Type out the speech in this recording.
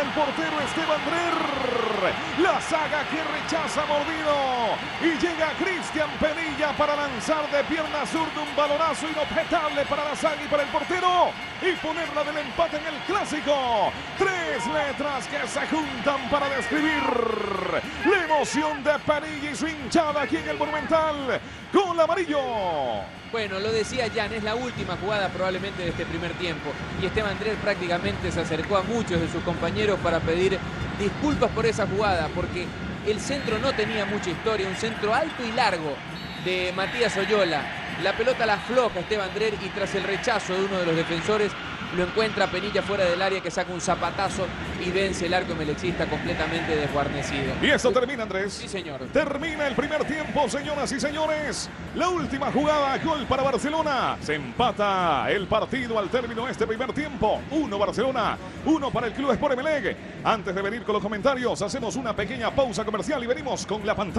El portero Esteban Drer. La saga que rechaza mordido. Y llega Cristian Penilla para lanzar de pierna zurda un balonazo inobjetable para la saga y para el portero. Y ponerla del empate en el clásico. Tres letras que se juntan para describir emoción de Penilla y su hinchada aquí en el Monumental. El amarillo. Bueno, lo decía Jan, es la última jugada probablemente de este primer tiempo. Y Esteban Andrés prácticamente se acercó a muchos de sus compañeros para pedir disculpas por esa jugada, porque el centro no tenía mucha historia, un centro alto y largo de Matías Oyola. La pelota la afloja Esteban Andrés y tras el rechazo de uno de los defensores lo encuentra Penilla fuera del área que saca un zapatazo y vence el arco melexista completamente desguarnecido. Y esto termina, Andrés. Sí, señor. Termina el primer tiempo, señoras y señores. La última jugada, gol para Barcelona. Se empata el partido al término de este primer tiempo. Uno Barcelona, uno para el Club Sport Emelec. Antes de venir con los comentarios, hacemos una pequeña pausa comercial y venimos con la pantalla.